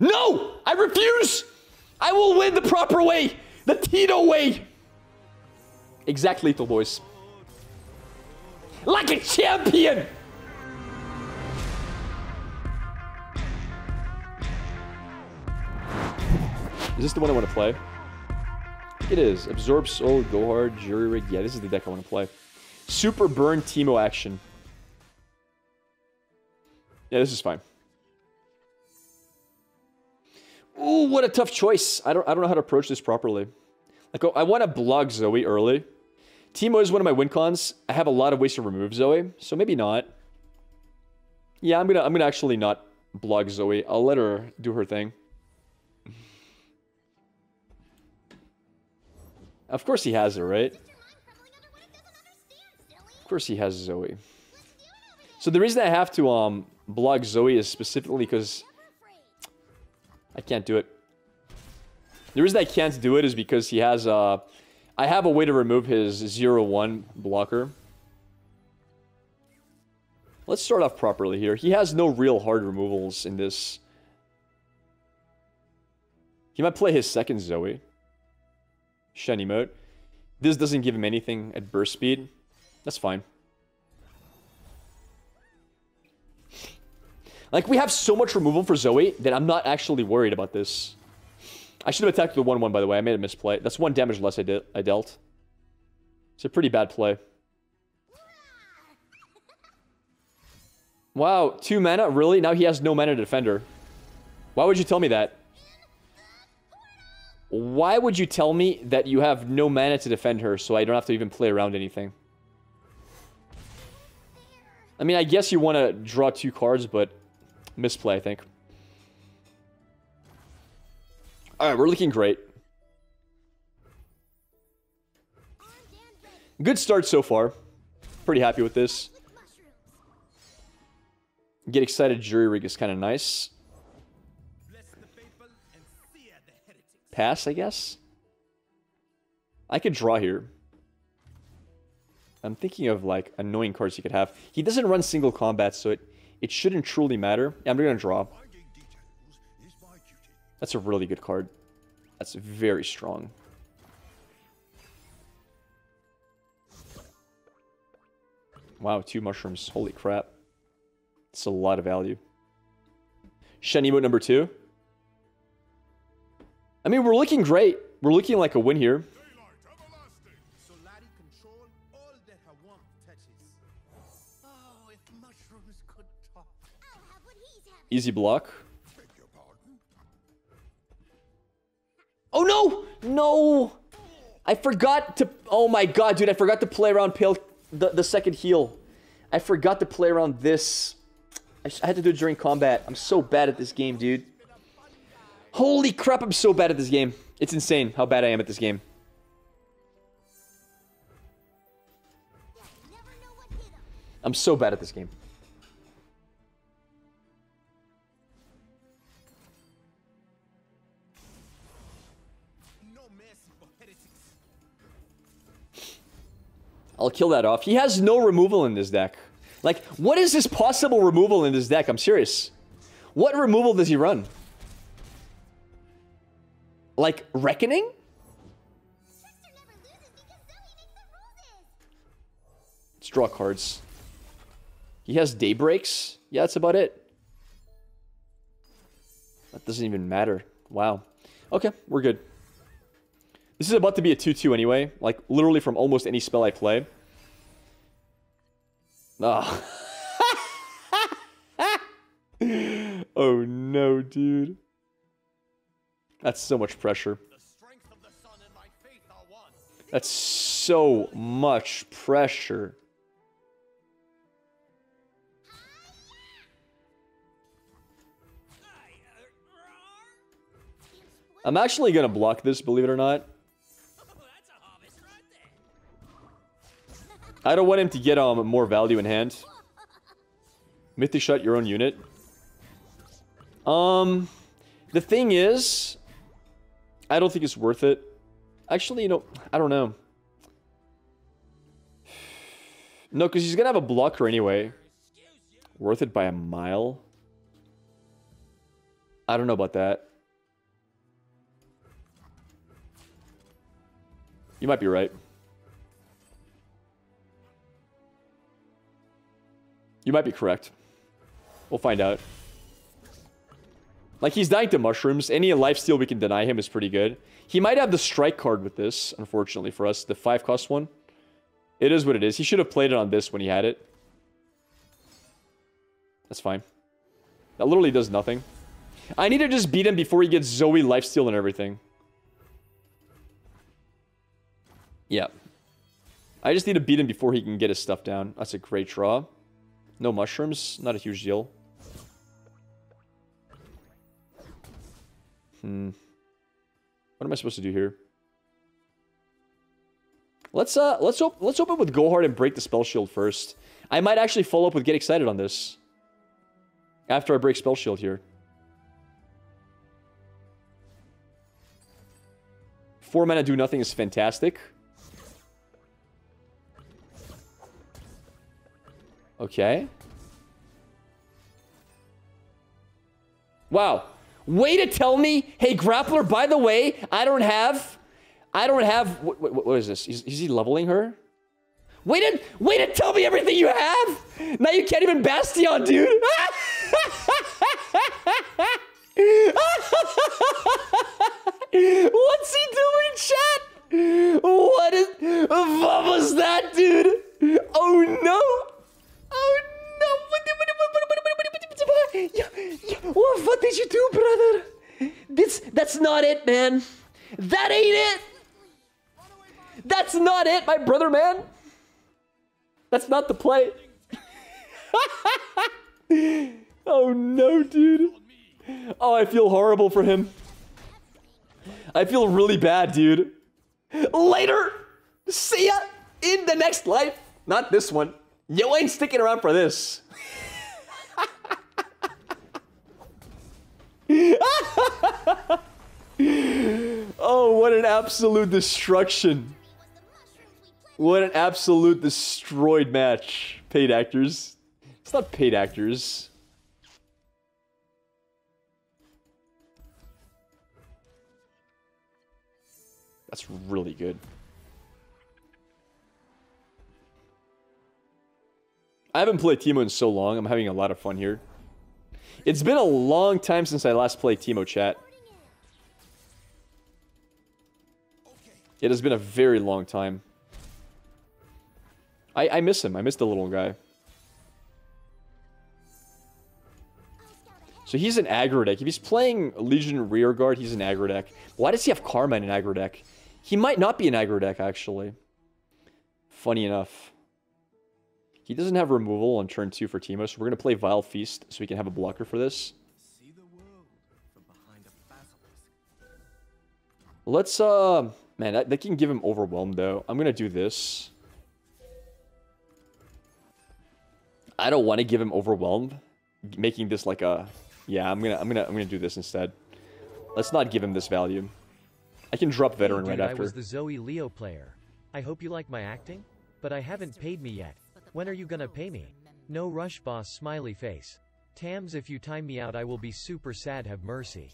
No! I refuse! I will win the proper way! The Tito way! Exact lethal, boys. Like a champion! Is this the one I want to play? It is. Absorb Soul, Go Hard, Jury Rig. Yeah, this is the deck I want to play. Super Burn Teemo Action. Yeah, this is fine. Ooh, what a tough choice. I don't I don't know how to approach this properly. Like, oh, I want to block Zoe early. Teemo is one of my win cons. I have a lot of ways to remove Zoe, so maybe not. Yeah, I'm gonna I'm gonna actually not block Zoe. I'll let her do her thing. Of course he has her, right? Of course he has Zoe. So the reason I have to um block Zoe is specifically because I can't do it. The reason I can't do it is because he has uh I have a way to remove his 0-1 blocker. Let's start off properly here. He has no real hard removals in this. He might play his second Zoe. Shiny mode. This doesn't give him anything at burst speed. That's fine. Like, we have so much removal for Zoe that I'm not actually worried about this. I should have attacked the 1-1, by the way. I made a misplay. That's one damage less I, did, I dealt. It's a pretty bad play. Wow, two mana? Really? Now he has no mana to defender. Why would you tell me that? Why would you tell me that you have no mana to defend her so I don't have to even play around anything? I mean, I guess you want to draw two cards, but misplay, I think. Alright, we're looking great. Good start so far. Pretty happy with this. Get excited jury rig is kind of nice. Pass, I guess? I could draw here. I'm thinking of, like, annoying cards he could have. He doesn't run single combat, so it, it shouldn't truly matter. Yeah, I'm going to draw. That's a really good card. That's very strong. Wow, two mushrooms. Holy crap. It's a lot of value. Shen emote number two. I mean, we're looking great. We're looking like a win here. Easy block. Oh no! No! I forgot to... Oh my god, dude, I forgot to play around pale... The, the second heal. I forgot to play around this. I, I had to do it during combat. I'm so bad at this game, dude. Holy crap, I'm so bad at this game. It's insane how bad I am at this game. I'm so bad at this game. I'll kill that off. He has no removal in this deck. Like, what is this possible removal in this deck? I'm serious. What removal does he run? Like, Reckoning? Let's draw cards. He has Daybreaks. Yeah, that's about it. That doesn't even matter. Wow. Okay, we're good. This is about to be a 2-2 anyway. Like, literally from almost any spell I play. Oh. oh no, dude. That's so much pressure. That's so much pressure. I'm actually going to block this, believe it or not. I don't want him to get um more value in hand. Mystic Shot your own unit. Um, the thing is, I don't think it's worth it. Actually, you know, I don't know. No, because he's going to have a blocker anyway. Worth it by a mile. I don't know about that. You might be right. You might be correct. We'll find out. Like, he's dying to mushrooms. Any lifesteal we can deny him is pretty good. He might have the strike card with this, unfortunately for us. The 5 cost one. It is what it is. He should have played it on this when he had it. That's fine. That literally does nothing. I need to just beat him before he gets Zoe lifesteal and everything. Yeah. I just need to beat him before he can get his stuff down. That's a great draw. No mushrooms. Not a huge deal. Hmm. What am I supposed to do here? Let's uh let's op let's open with Gohard and break the spell shield first. I might actually follow up with get excited on this. After I break spell shield here. Four mana do nothing is fantastic. Okay. Wow. Way to tell me, hey, Grappler, by the way, I don't have, I don't have, what, what, what is this? Is, is he leveling her? Way to, way to tell me everything you have! Now you can't even Bastion, dude! What's he doing, chat? What is, what was that, dude? Oh no! No! What did you do, brother? This, that's not it, man. That ain't it. That's not it, my brother, man. That's not the play. oh no, dude. Oh, I feel horrible for him. I feel really bad, dude. Later. See ya in the next life. Not this one. You ain't sticking around for this. oh, what an absolute destruction. What an absolute destroyed match. Paid actors. It's not paid actors. That's really good. I haven't played Teemo in so long. I'm having a lot of fun here. It's been a long time since I last played Teemo chat. It has been a very long time. I, I miss him. I miss the little guy. So he's an aggro deck. If he's playing Legion Rearguard, he's an aggro deck. Why does he have Karma in an aggro deck? He might not be an aggro deck, actually. Funny enough. He doesn't have removal on turn 2 for Teemo, so we're going to play Vile Feast so we can have a blocker for this. Let's, uh... Man, that, that can give him Overwhelmed, though. I'm going to do this. I don't want to give him Overwhelmed. Making this like a... Yeah, I'm going to I'm gonna, I'm gonna do this instead. Let's not give him this value. I can drop Veteran hey, dude, right after. I was the Zoe Leo player. I hope you like my acting, but I haven't paid me yet. When are you gonna pay me? No rush boss smiley face. Tams if you time me out I will be super sad have mercy.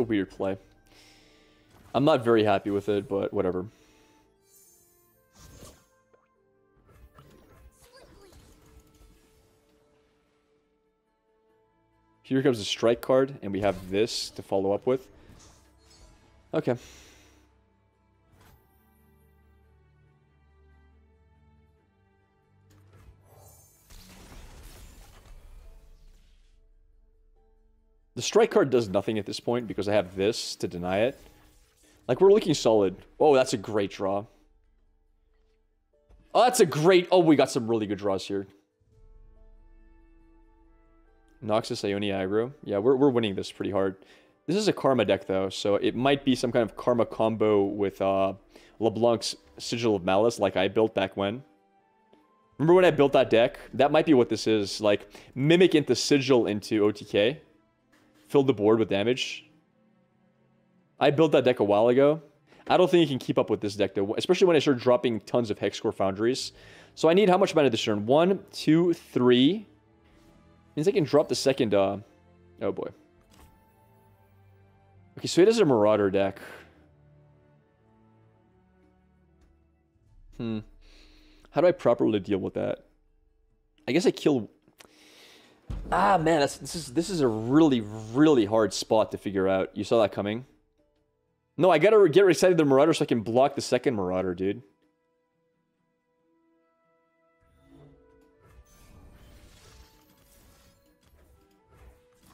A weird play. I'm not very happy with it, but whatever. Here comes a strike card, and we have this to follow up with. Okay. The strike card does nothing at this point because I have this to deny it. Like, we're looking solid. Oh, that's a great draw. Oh, that's a great... Oh, we got some really good draws here. Noxus Ionia aggro. Yeah, we're, we're winning this pretty hard. This is a Karma deck, though, so it might be some kind of Karma combo with uh, LeBlanc's Sigil of Malice, like I built back when. Remember when I built that deck? That might be what this is. Like, mimic into Sigil into OTK. Fill the board with damage. I built that deck a while ago. I don't think you can keep up with this deck, though, especially when I start dropping tons of Hexcore Foundries. So I need how much mana this turn? One, two, three. Means I can drop the second, uh... Oh, boy. Okay, so it is a Marauder deck. Hmm. How do I properly deal with that? I guess I kill... Ah, man, this is this is a really, really hard spot to figure out. You saw that coming? No, I gotta get excited the Marauder so I can block the second Marauder, dude.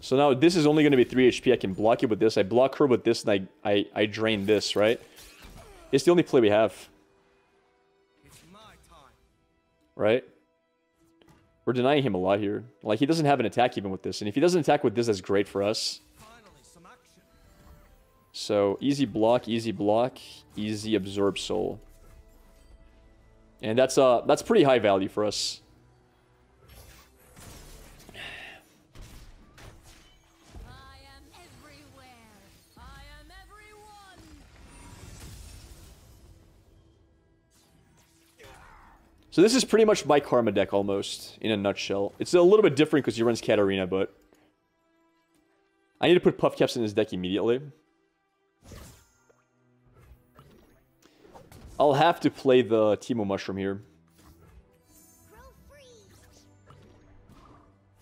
So now this is only going to be 3 HP. I can block it with this. I block her with this, and I, I, I drain this, right? It's the only play we have. Right? We're denying him a lot here. Like, he doesn't have an attack even with this. And if he doesn't attack with this, that's great for us. So, easy block, easy block, easy absorb soul. And that's uh that's pretty high value for us. So this is pretty much my Karma deck almost, in a nutshell. It's a little bit different because he runs Katarina, but... I need to put Puff Caps in his deck immediately. I'll have to play the Teemo Mushroom here.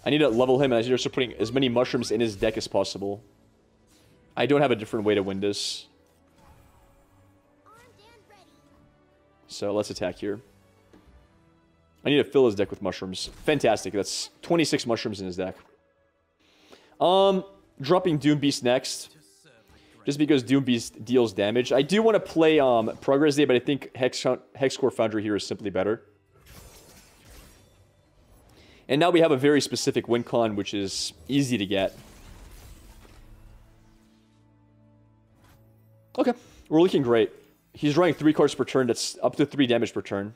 I need to level him and I need to putting as many mushrooms in his deck as possible. I don't have a different way to win this. So let's attack here. I need to fill his deck with mushrooms. Fantastic. That's 26 mushrooms in his deck. Um, dropping Doom Beast next. Just because Doom Beast deals damage. I do want to play um, Progress Day, but I think Hex, Hexcore Foundry here is simply better. And now we have a very specific win con, which is easy to get. Okay, we're looking great. He's drawing three cards per turn. That's up to three damage per turn.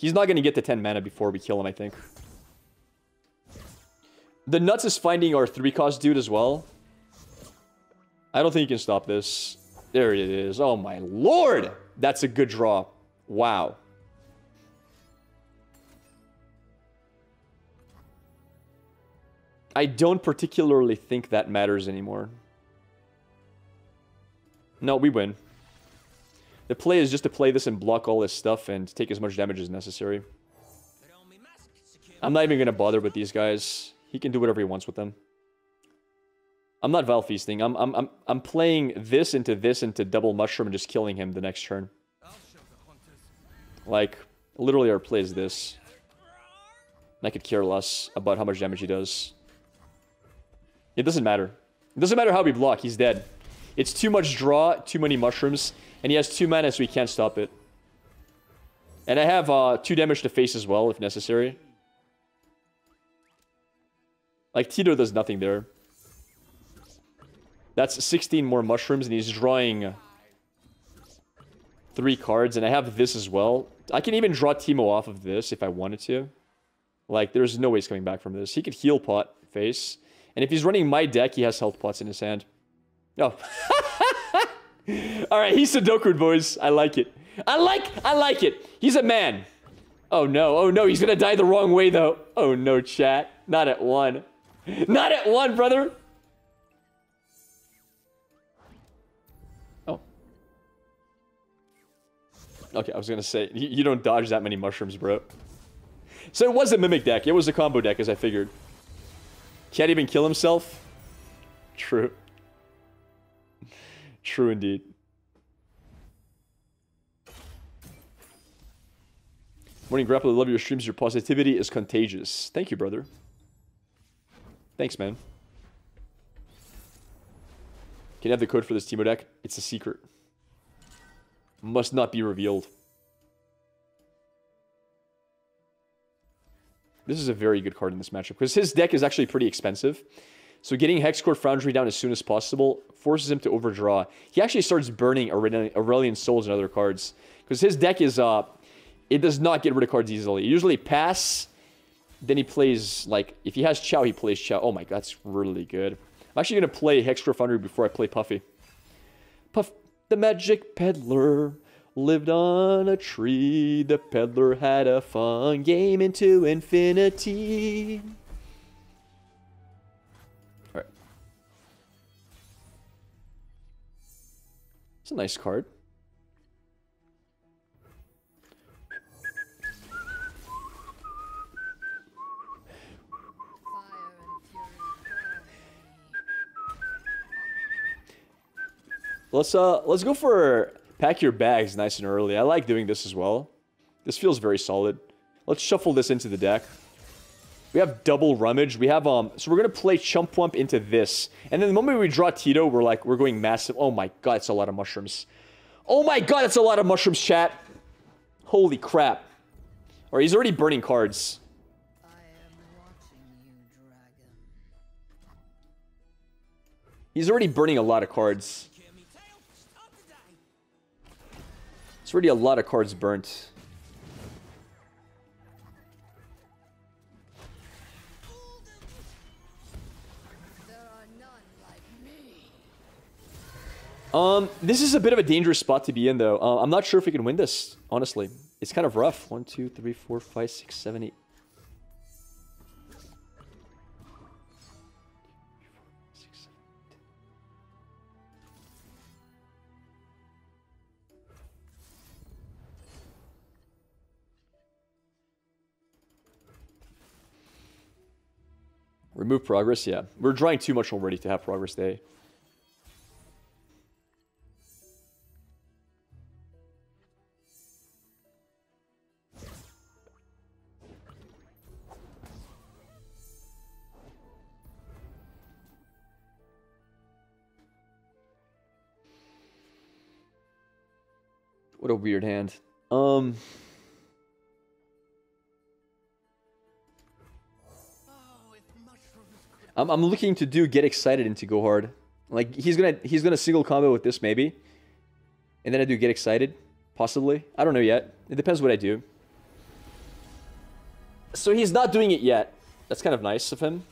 He's not going to get to 10 mana before we kill him, I think. The Nuts is finding our 3-cost dude as well. I don't think you can stop this. There it is. Oh my lord! That's a good draw. Wow. I don't particularly think that matters anymore. No, we win. The play is just to play this and block all this stuff and take as much damage as necessary. I'm not even going to bother with these guys. He can do whatever he wants with them. I'm not Vile Feasting. I'm, I'm, I'm, I'm playing this into this into double Mushroom and just killing him the next turn. Like, literally our play is this. And I could care less about how much damage he does. It doesn't matter. It doesn't matter how we block. He's dead. It's too much draw, too many mushrooms. And he has two mana, so he can't stop it. And I have uh, two damage to face as well, if necessary. Like, Tito does nothing there. That's 16 more mushrooms, and he's drawing three cards. And I have this as well. I can even draw Teemo off of this if I wanted to. Like, there's no way he's coming back from this. He could heal pot face. And if he's running my deck, he has health pots in his hand. Oh. All right, he's Sudoku, boys. I like it. I like, I like it. He's a man. Oh no, oh no, he's gonna die the wrong way though. Oh no, chat. Not at one. Not at one, brother. Oh. Okay, I was gonna say, you don't dodge that many mushrooms, bro. So it was a Mimic deck. It was a combo deck, as I figured. Can't even kill himself? True. True indeed. Morning Grapple, I love your streams. Your positivity is contagious. Thank you, brother. Thanks, man. Can you have the code for this Teemo deck? It's a secret. Must not be revealed. This is a very good card in this matchup because his deck is actually pretty expensive. So getting Hexcore Foundry down as soon as possible forces him to overdraw. He actually starts burning Aurelion Sols and other cards because his deck is uh, it does not get rid of cards easily. Usually pass, then he plays like if he has Chao, he plays Chao. Oh my god, that's really good. I'm actually gonna play Hexcore Foundry before I play Puffy. Puff the Magic Peddler lived on a tree. The peddler had a fun game into infinity. It's a nice card. Let's uh let's go for pack your bags nice and early. I like doing this as well. This feels very solid. Let's shuffle this into the deck. We have double rummage. We have um so we're gonna play Chump Whump into this. And then the moment we draw Tito, we're like we're going massive. Oh my god, it's a lot of mushrooms. Oh my god, it's a lot of mushrooms, chat. Holy crap. Or he's already burning cards. He's already burning a lot of cards. It's already a lot of cards burnt. Um, this is a bit of a dangerous spot to be in, though. Uh, I'm not sure if we can win this, honestly. It's kind of rough. One, two, three, four, five, six, seven, eight. Remove progress, yeah. We're drawing too much already to have progress day. Weird hand. Um... I'm, I'm looking to do get excited into go hard. Like he's gonna he's gonna single combo with this maybe, and then I do get excited, possibly. I don't know yet. It depends what I do. So he's not doing it yet. That's kind of nice of him.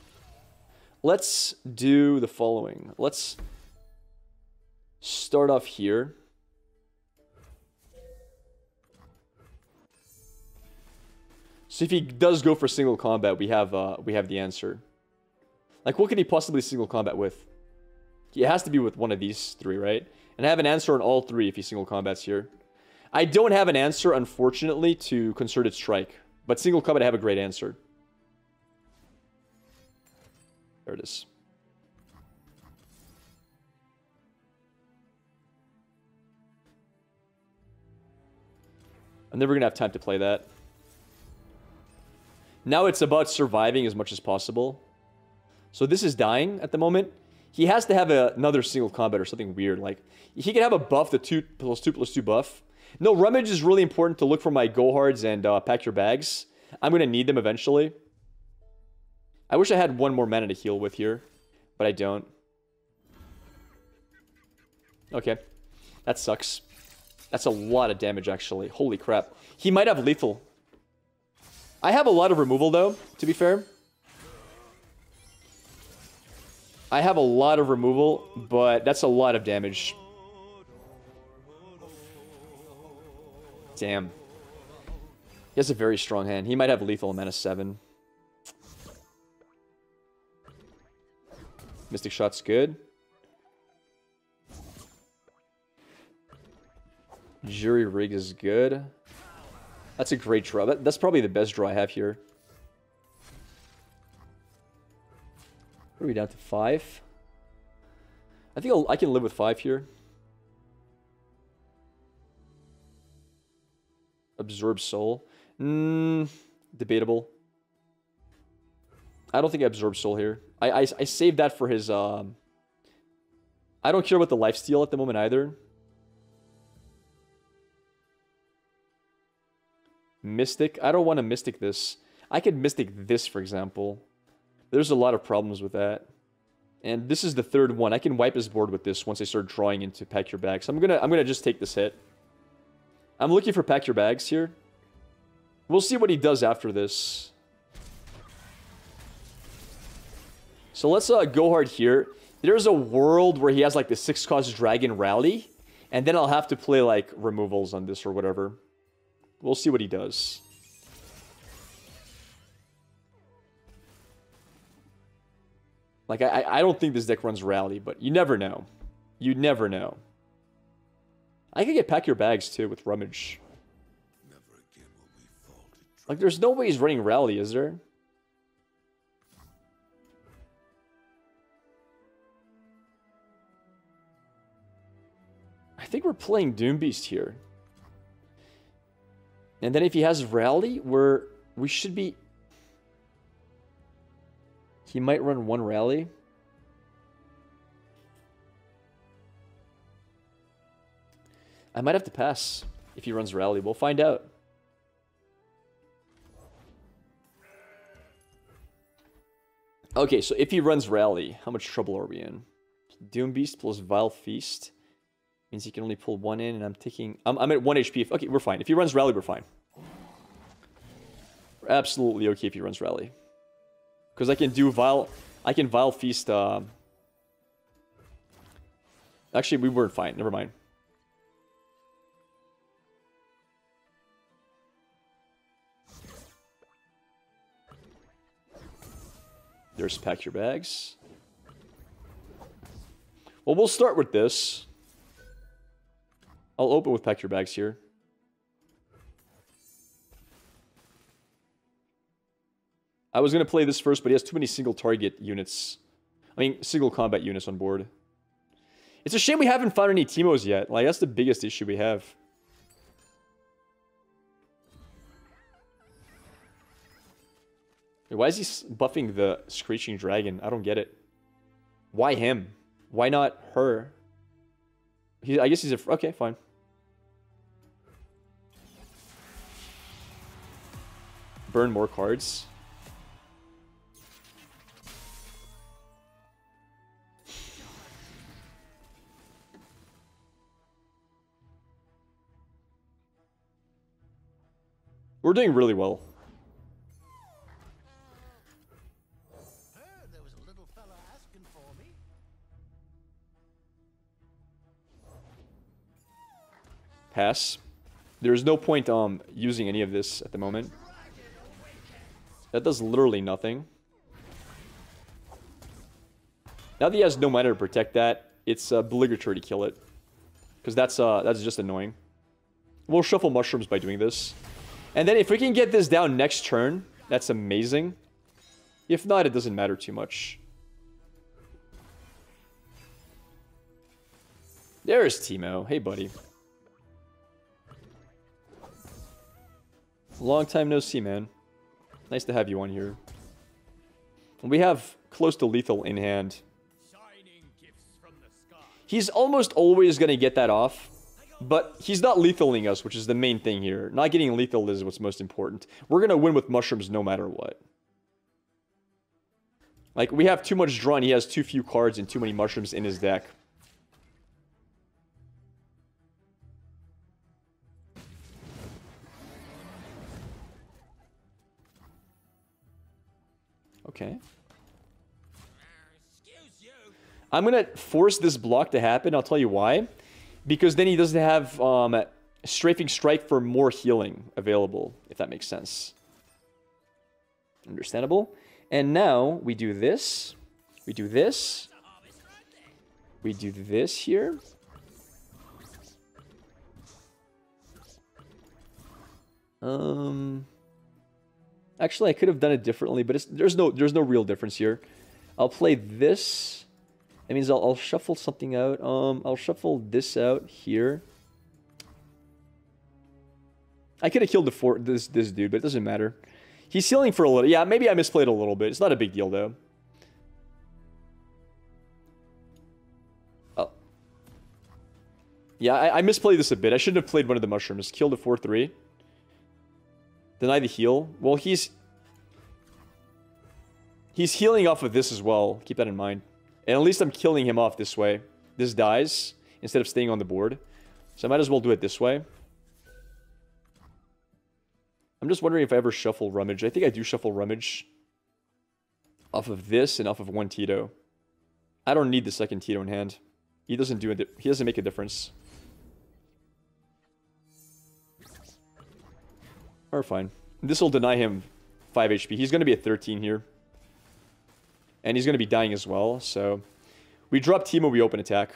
Let's do the following. Let's start off here. So if he does go for single combat, we have uh, we have the answer. Like, what could he possibly single combat with? He has to be with one of these three, right? And I have an answer on all three if he single combats here. I don't have an answer, unfortunately, to Concerted Strike. But single combat, I have a great answer. There it is. I'm never going to have time to play that. Now it's about surviving as much as possible. So this is dying at the moment. He has to have a, another single combat or something weird. Like, he can have a buff, the 2 plus 2 plus 2 buff. No, Rummage is really important to look for my Gohards and uh, Pack Your Bags. I'm going to need them eventually. I wish I had one more mana to heal with here, but I don't. Okay. That sucks. That's a lot of damage, actually. Holy crap. He might have lethal. I have a lot of removal, though, to be fair. I have a lot of removal, but that's a lot of damage. Damn. He has a very strong hand. He might have lethal mana 7. Mystic Shot's good. Jury Rig is good. That's a great draw. That, that's probably the best draw I have here. What are we down to? Five? I think I'll, I can live with five here. Absorb soul. Mm, debatable. I don't think I absorb soul here. I, I, I saved that for his... Um, I don't care about the lifesteal at the moment either. Mystic. I don't want to Mystic this. I could Mystic this, for example. There's a lot of problems with that. And this is the third one. I can wipe his board with this once I start drawing into pack your bags. I'm gonna I'm gonna just take this hit. I'm looking for pack your bags here. We'll see what he does after this. So let's uh, go hard here. There's a world where he has like the six cost dragon rally. And then I'll have to play like removals on this or whatever. We'll see what he does. Like, I, I don't think this deck runs Rally, but you never know. You never know. I could get Pack Your Bags, too, with Rummage. Like, there's no way he's running Rally, is there? I think we're playing Doom Beast here. And then if he has Rally, we're... We should be he might run one rally. I might have to pass if he runs rally. We'll find out. Okay, so if he runs rally, how much trouble are we in? Doom Beast plus Vile Feast means he can only pull one in, and I'm taking. I'm, I'm at one HP. Okay, we're fine. If he runs rally, we're fine. We're absolutely okay if he runs rally. Because I can do Vile... I can Vile Feast... Uh... Actually, we weren't fine. Never mind. There's pack your bags. Well, we'll start with this. I'll open with pack your bags here. I was going to play this first, but he has too many single target units. I mean, single combat units on board. It's a shame we haven't found any Teemos yet. Like, that's the biggest issue we have. Why is he buffing the Screeching Dragon? I don't get it. Why him? Why not her? He, I guess he's a... Okay, fine. Burn more cards. We're doing really well. Pass. There's no point um using any of this at the moment. That does literally nothing. Now that he has no mana to protect that, it's obligatory to kill it. Because that's uh that's just annoying. We'll shuffle mushrooms by doing this. And then if we can get this down next turn, that's amazing. If not, it doesn't matter too much. There's Teemo. Hey, buddy. Long time no see, man. Nice to have you on here. We have close to lethal in hand. He's almost always going to get that off. But he's not lethaling us, which is the main thing here. Not getting lethal is what's most important. We're going to win with mushrooms no matter what. Like, we have too much drawn. he has too few cards and too many mushrooms in his deck. Okay. I'm going to force this block to happen. I'll tell you why because then he doesn't have um, Strafing Strike for more healing available, if that makes sense. Understandable. And now we do this. We do this. We do this here. Um, actually, I could have done it differently, but there's no there's no real difference here. I'll play this. That means I'll, I'll shuffle something out. Um, I'll shuffle this out here. I could have killed the four, this this dude, but it doesn't matter. He's healing for a little. Yeah, maybe I misplayed a little bit. It's not a big deal, though. Oh. Yeah, I, I misplayed this a bit. I shouldn't have played one of the mushrooms. Killed a 4-3. Deny the heal. Well, he's... He's healing off of this as well. Keep that in mind. And at least I'm killing him off this way. This dies instead of staying on the board. So I might as well do it this way. I'm just wondering if I ever shuffle Rummage. I think I do shuffle Rummage off of this and off of one Tito. I don't need the second Tito in hand. He doesn't do it. He doesn't make a difference. Or fine. This will deny him 5 HP. He's going to be at 13 here. And he's going to be dying as well, so... We drop Teemo, we open attack.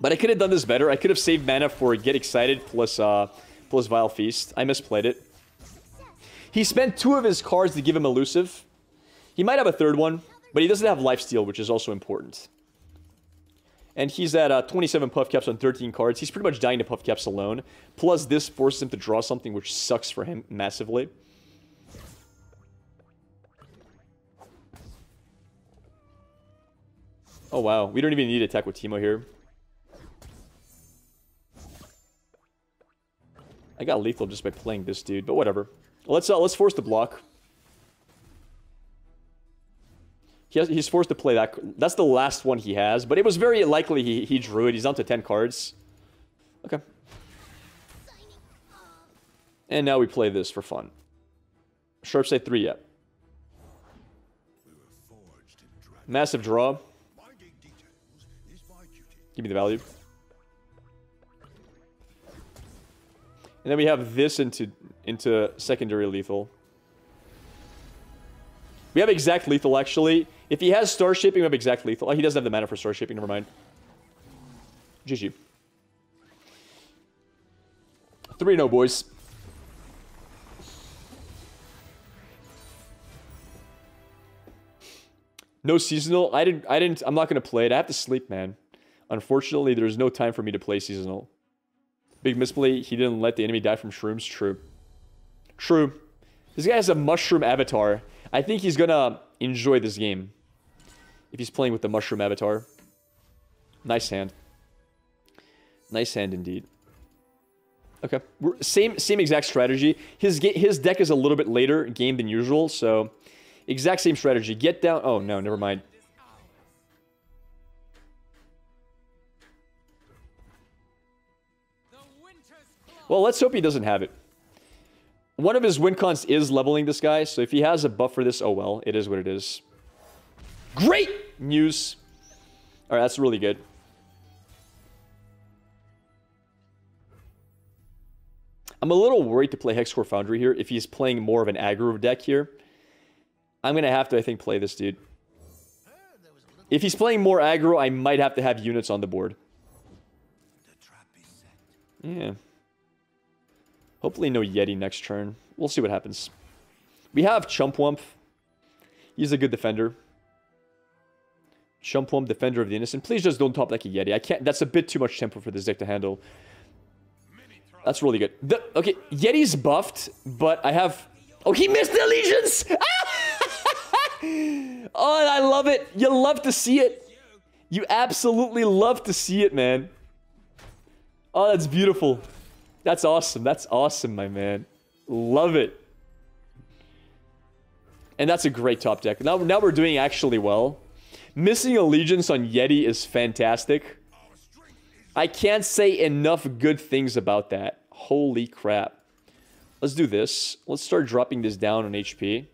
But I could have done this better. I could have saved mana for Get Excited plus, uh, plus Vile Feast. I misplayed it. He spent two of his cards to give him Elusive. He might have a third one, but he doesn't have Lifesteal, which is also important. And he's at uh, 27 puff caps on 13 cards. He's pretty much dying to puff caps alone. Plus, this forces him to draw something, which sucks for him massively. Oh, wow. We don't even need to attack with Teemo here. I got lethal just by playing this dude, but whatever. Let's uh, let's force the block. He has, he's forced to play that. That's the last one he has, but it was very likely he, he drew it. He's down to 10 cards. Okay. And now we play this for fun. Sharp say 3 yet. Massive draw. Give me the value. And then we have this into into secondary lethal. We have exact lethal, actually. If he has star shaping, we have exact lethal. He doesn't have the mana for star shaping, never mind. GG. 3-0, boys. No seasonal. I didn't I didn't I'm not gonna play it. I have to sleep, man. Unfortunately, there's no time for me to play seasonal. Big misplay, he didn't let the enemy die from shrooms. True. True. This guy has a mushroom avatar. I think he's gonna enjoy this game. If he's playing with the mushroom avatar. Nice hand. Nice hand indeed. Okay. We're, same same exact strategy. His his deck is a little bit later game than usual, so exact same strategy. Get down. Oh no, never mind. Well, let's hope he doesn't have it. One of his win cons is leveling this guy, so if he has a buff for this, oh well, it is what it is. Great news. All right, that's really good. I'm a little worried to play Hexcore Foundry here if he's playing more of an aggro deck here. I'm going to have to, I think, play this dude. If he's playing more aggro, I might have to have units on the board. Yeah. Hopefully no Yeti next turn. We'll see what happens. We have Chump Whump. He's a good defender. Chump Whump, Defender of the Innocent. Please just don't top like a Yeti. I can't. That's a bit too much tempo for this deck to handle. That's really good. The, okay, Yeti's buffed, but I have... Oh, he missed the allegiance! oh, I love it. You love to see it. You absolutely love to see it, man. Oh, that's beautiful. That's awesome. That's awesome, my man. Love it. And that's a great top deck. Now, now we're doing actually well. Missing Allegiance on Yeti is fantastic. I can't say enough good things about that. Holy crap. Let's do this. Let's start dropping this down on HP.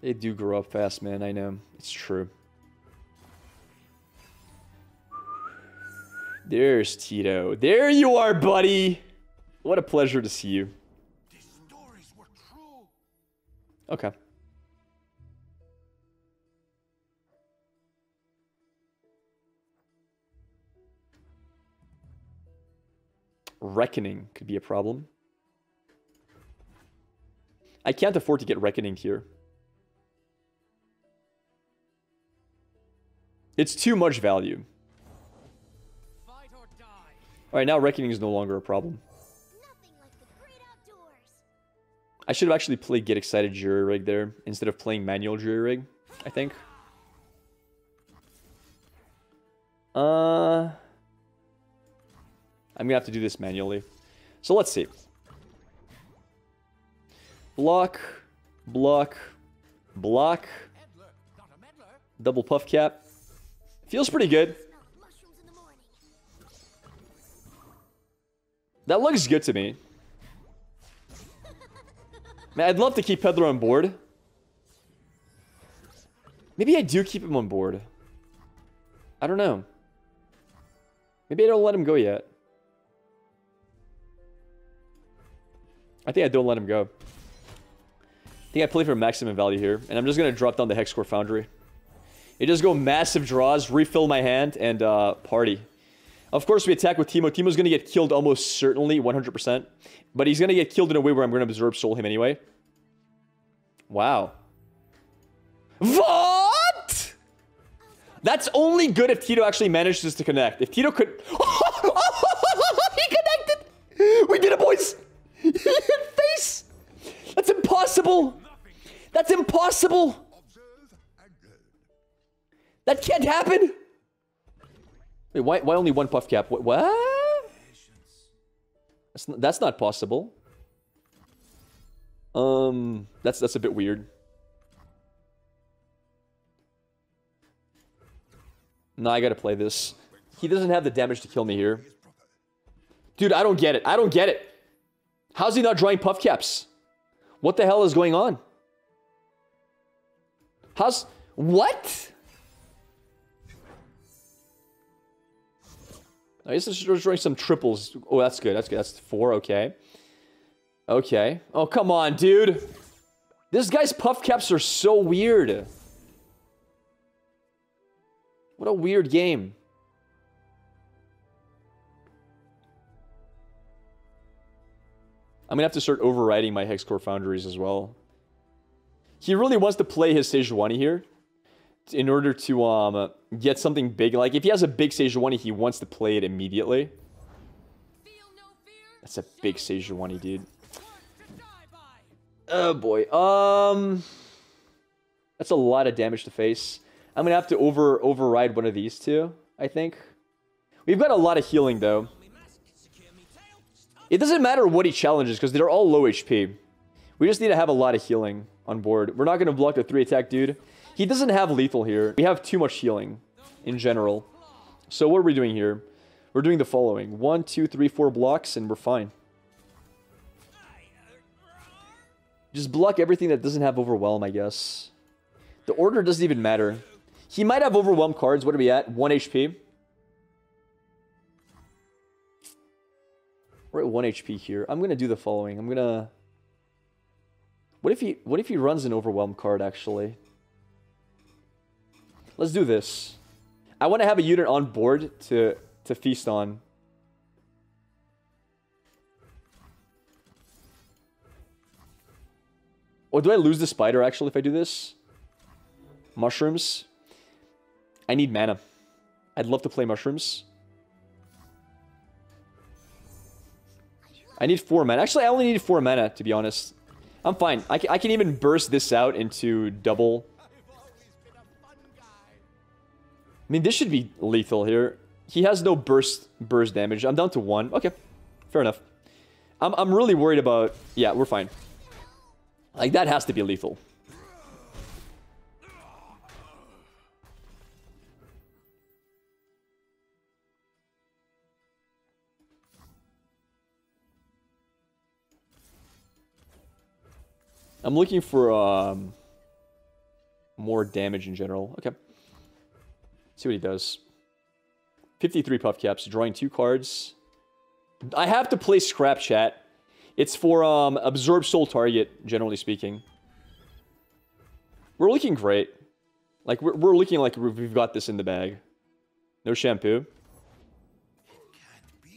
They do grow up fast, man. I know. It's true. There's Tito. There you are, buddy. What a pleasure to see you. Okay. Reckoning could be a problem. I can't afford to get Reckoning here. It's too much value. Alright, now Reckoning is no longer a problem. I should have actually played Get Excited Jury Rig there instead of playing Manual Jury Rig, I think. Uh, I'm gonna have to do this manually. So let's see. Block, block, block. Double puff cap. Feels pretty good. That looks good to me. Man, I'd love to keep Peddler on board. Maybe I do keep him on board. I don't know. Maybe I don't let him go yet. I think I don't let him go. I think I play for maximum value here. And I'm just going to drop down the Hexcore Foundry. It just go massive draws, refill my hand, and uh, party. Of course, we attack with Teemo. Teemo's going to get killed almost certainly, 100%. But he's going to get killed in a way where I'm going to Absorb Soul him anyway. Wow. What? That's only good if Tito actually manages to connect. If Tito could... he connected! We did it, boys! Face! That's impossible! That's impossible! That can't happen! Wait, why, why only one puff cap? What? That's, not, that's not possible. Um, that's that's a bit weird. No, I gotta play this. He doesn't have the damage to kill me here. Dude, I don't get it. I don't get it. How's he not drawing puff caps? What the hell is going on? How's... What? I guess it's just some triples. Oh, that's good. That's good. That's four. Okay. Okay. Oh, come on, dude. This guy's puff caps are so weird. What a weird game. I'm gonna have to start overriding my Hexcore Foundries as well. He really wants to play his Sejuani here in order to um get something big. Like, if he has a big Sejuani, he wants to play it immediately. That's a big Sejuani, dude. Oh, boy. Um... That's a lot of damage to face. I'm gonna have to over override one of these two, I think. We've got a lot of healing, though. It doesn't matter what he challenges, because they're all low HP. We just need to have a lot of healing on board. We're not going to block the 3-attack dude. He doesn't have lethal here. We have too much healing in general. So what are we doing here? We're doing the following. One, two, three, four blocks, and we're fine. Just block everything that doesn't have Overwhelm, I guess. The order doesn't even matter. He might have Overwhelm cards. What are we at? 1 HP. We're at 1 HP here. I'm going to do the following. I'm going to... What if he what if he runs an Overwhelm card, actually? Let's do this. I want to have a unit on board to, to feast on. Or do I lose the spider, actually, if I do this? Mushrooms. I need mana. I'd love to play mushrooms. I need four mana. Actually, I only need four mana, to be honest. I'm fine. I can, I can even burst this out into double. I mean, this should be lethal here. He has no burst burst damage. I'm down to one. Okay, fair enough. I'm, I'm really worried about... Yeah, we're fine. Like, that has to be lethal. I'm looking for um, more damage in general. Okay. See what he does. 53 puff caps, drawing two cards. I have to play scrap chat. It's for um, absorb soul target, generally speaking. We're looking great. Like, we're, we're looking like we've got this in the bag. No shampoo.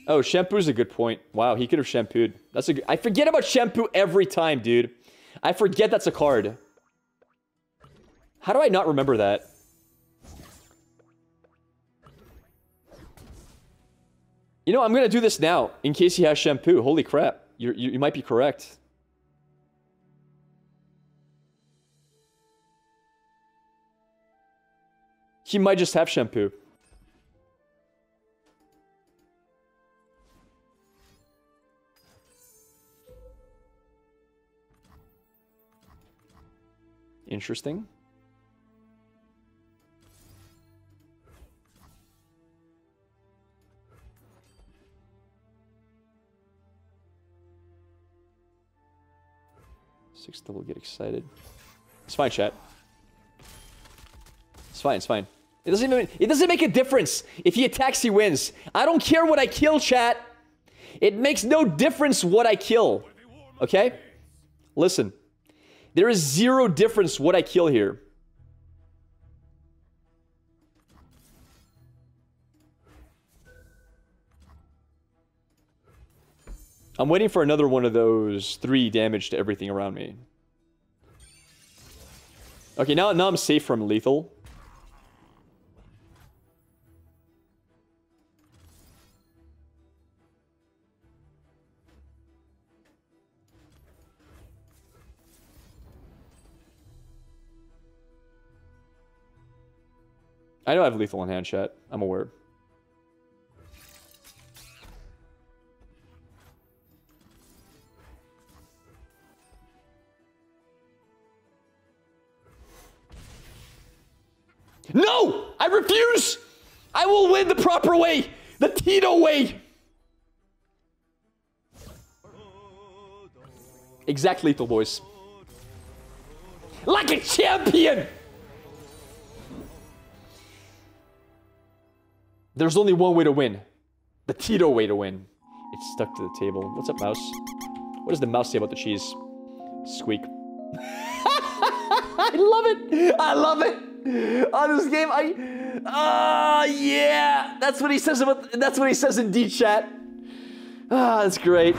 Oh, shampoo's a good point. Wow, he could have shampooed. That's a good... I forget about shampoo every time, dude. I forget that's a card. How do I not remember that? You know, I'm going to do this now in case he has shampoo. Holy crap. you you, you might be correct. He might just have shampoo. Interesting. Double get excited. It's fine, chat. It's fine, it's fine. It doesn't even it doesn't make a difference if he attacks, he wins. I don't care what I kill, chat. It makes no difference what I kill. Okay? Listen. There is zero difference what I kill here. I'm waiting for another one of those three damage to everything around me. Okay, now, now I'm safe from lethal. I know I have lethal in hand, chat. I'm aware. Way! The Tito way! Exact lethal, boys. Like a champion! There's only one way to win. The Tito way to win. It's stuck to the table. What's up, mouse? What does the mouse say about the cheese? Squeak. I love it! I love it! On this game, I... Ah, yeah! That's what he says about... That's what he says in D-chat. Ah, that's great.